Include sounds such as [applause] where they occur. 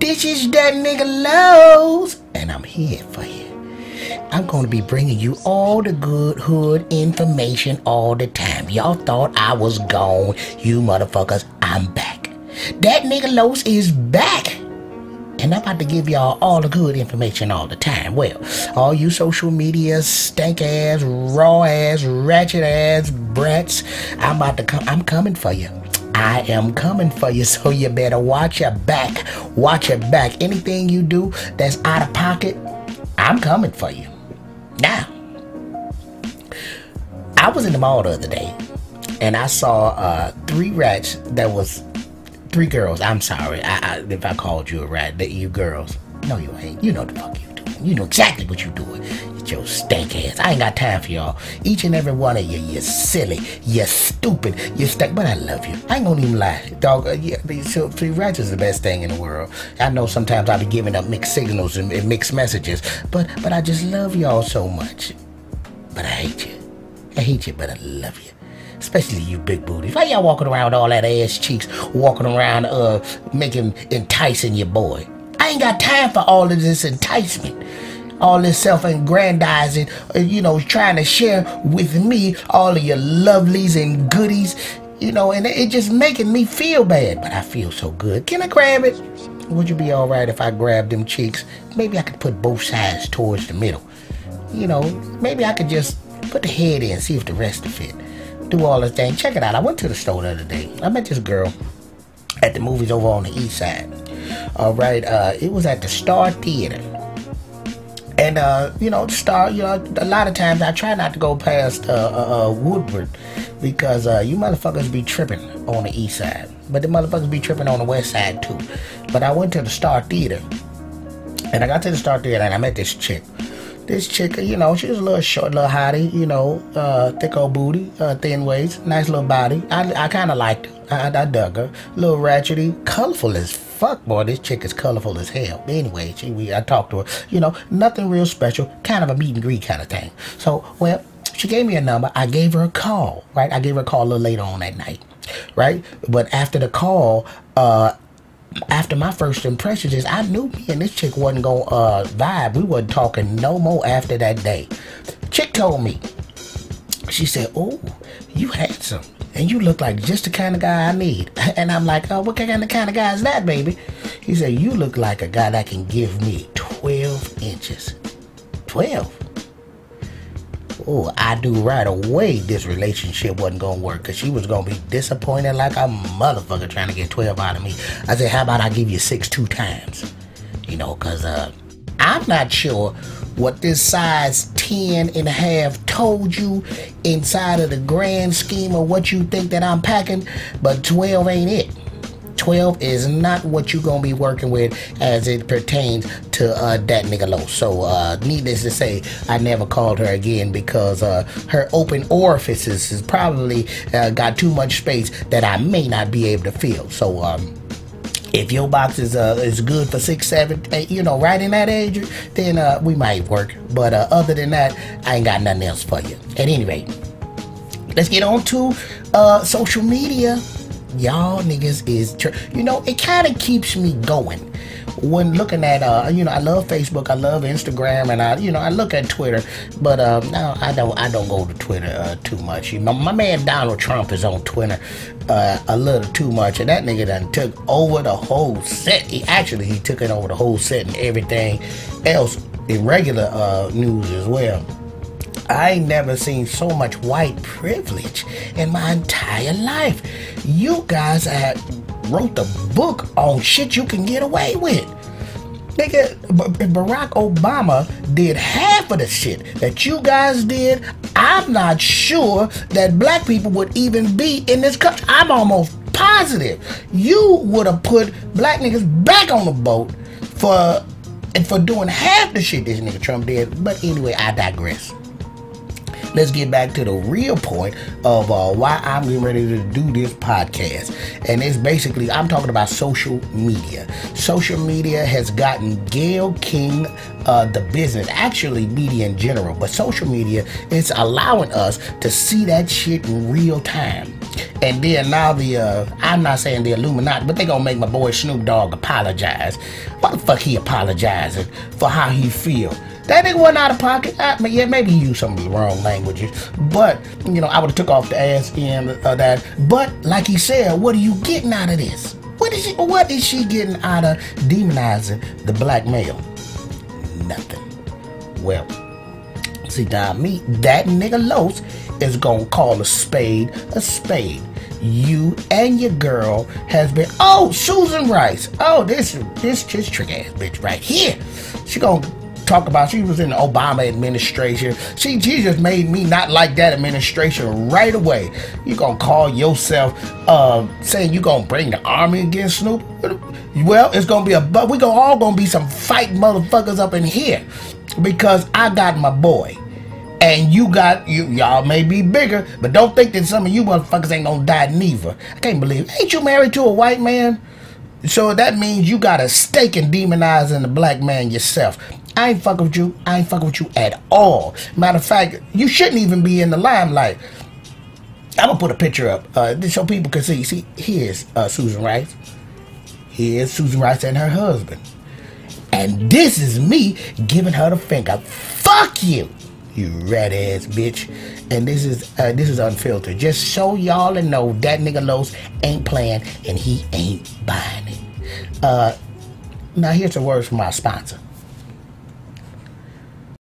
This is that nigga Los, and I'm here for you. I'm going to be bringing you all the good hood information all the time. Y'all thought I was gone. You motherfuckers, I'm back. That nigga Los is back. And I'm about to give y'all all the good information all the time. Well, all you social media stank ass, raw ass, ratchet ass brats, I'm about to come. I'm coming for you. I am coming for you, so you better watch your back. Watch your back. Anything you do that's out of pocket, I'm coming for you. Now, I was in the mall the other day, and I saw uh, three rats that was three girls. I'm sorry I, I, if I called you a rat. That you girls. No, you ain't. You know the fuck you. You know exactly what you're doing. It's your stank ass. I ain't got time for y'all. Each and every one of you, you silly, you stupid, you stank. But I love you. I ain't gonna even lie, dog. Uh, yeah, so, three rats is the best thing in the world. I know sometimes I be giving up mixed signals and, and mixed messages, but but I just love y'all so much. But I hate you. I hate you, but I love you especially you big booties. Why y'all walking around all that ass cheeks, walking around uh making enticing your boy? I ain't got time for all of this enticement. All this self-aggrandizing, uh, you know, trying to share with me all of your lovelies and goodies, you know, and it just making me feel bad. But I feel so good. Can I grab it? Would you be all right if I grabbed them cheeks? Maybe I could put both sides towards the middle. You know, maybe I could just put the head in, see if the rest will fit do all the things. Check it out. I went to the store the other day. I met this girl at the movies over on the east side. All right, uh, it was at the Star Theater. And uh, you know, Star, you know, a lot of times I try not to go past uh, uh, uh Woodward because uh, you motherfuckers be tripping on the east side, but the motherfuckers be tripping on the west side too. But I went to the Star Theater, and I got to the Star Theater and I met this chick this chick, you know, she was a little short, little hottie, you know, uh, thick old booty, uh, thin waist, nice little body. I, I kind of liked her. I, I dug her. Little ratchety, colorful as fuck, boy. This chick is colorful as hell. Anyway, she, we, I talked to her. You know, nothing real special. Kind of a meet and greet kind of thing. So, well, she gave me a number. I gave her a call, right? I gave her a call a little later on that night, right? But after the call, uh, after my first impressions is I knew me and this chick wasn't gonna uh, vibe. We wasn't talking no more after that day. Chick told me, she said, "Oh, you handsome and you look like just the kind of guy I need." [laughs] And I'm like, "Oh, what kind of kind of guy is that, baby?" He said, "You look like a guy that can give me 12 inches." 12 oh, I knew right away this relationship wasn't gonna work because she was gonna be disappointed like a motherfucker trying to get 12 out of me. I said, how about I give you six two times? You know, cause uh, I'm not sure what this size 10 and a half told you inside of the grand scheme of what you think that I'm packing, but 12 ain't it. 12 is not what you're gonna be working with as it pertains to uh, that nigga low. So, uh, needless to say, I never called her again because uh, her open orifices has probably uh, got too much space that I may not be able to fill. So, um, if your box is uh, is good for six, seven, eight, you know, right in that age, then uh, we might work. But uh, other than that, I ain't got nothing else for you. At any rate, let's get on to uh, social media y'all niggas is you know it kind of keeps me going. When looking at uh you know I love Facebook I love Instagram and I you know I look at Twitter but uh no I don't I don't go to Twitter uh, too much. My, my man Donald Trump is on Twitter uh, a little too much and that nigga done took over the whole set. He actually he took it over the whole set and everything else in regular uh news as well I ain't never seen so much white privilege in my entire life. You guys had wrote the book on shit you can get away with. Nigga, Barack Obama did half of the shit that you guys did. I'm not sure that black people would even be in this country. I'm almost positive you would have put black niggas back on the boat for and for doing half the shit this nigga Trump did. But anyway, I digress. Let's get back to the real point of uh, why I'm getting ready to do this podcast. And it's basically, I'm talking about social media. Social media has gotten Gayle King uh, the business, actually media in general, but social media is allowing us to see that shit in real time. And then now the, uh, I'm not saying the Illuminati, but they gonna make my boy Snoop Dogg apologize. Why the fuck he apologizing for how he feel? That nigga wasn't out of pocket. I yeah, maybe he used some of the wrong languages, but you know, I would have took off the ass end of that. But like he said, what are you getting out of this? What is she? What is she getting out of demonizing the black male? Nothing. Well, see now me, that nigga Los is gonna call a spade a spade. You and your girl has been oh Susan Rice. Oh this this this trick ass bitch right here. She gonna talk about she was in the Obama administration. She, she just made me not like that administration right away. You gonna call yourself uh, saying you gonna bring the army against Snoop? Well, it's gonna be a but we gonna all gonna be some fight motherfuckers up in here because I got my boy. And you got you y'all may be bigger, but don't think that some of you motherfuckers ain't gonna die neither. I can't believe ain't you married to a white man? So that means you got a stake in demonizing the black man yourself. I ain't fucking with you. I ain't fucking with you at all. Matter of fact, you shouldn't even be in the limelight. I'm gonna put a picture up uh, so people can see. See, here's uh, Susan Rice. Here's Susan Rice and her husband. And this is me giving her the finger. Fuck you, you red ass bitch. And this is uh, this is unfiltered. Just so y'all to know that nigga Los ain't playing and he ain't buying it. Uh, now here's a word from our sponsor.